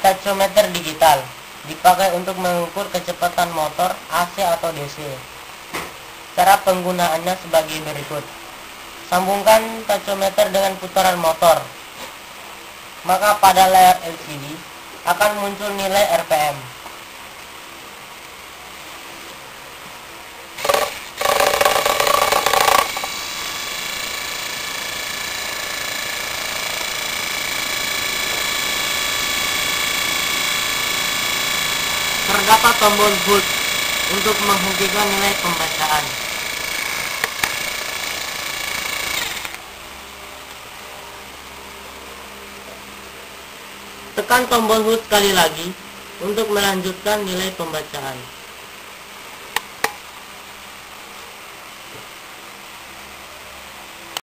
tachometer digital dipakai untuk mengukur kecepatan motor AC atau DC. Cara penggunaannya sebagai berikut. Sambungkan tachometer dengan putaran motor. Maka pada layar LCD akan muncul nilai RPM. Terdapat tombol boot untuk menghentikan nilai pembacaan. Tekan tombol HUT sekali lagi untuk melanjutkan nilai pembacaan.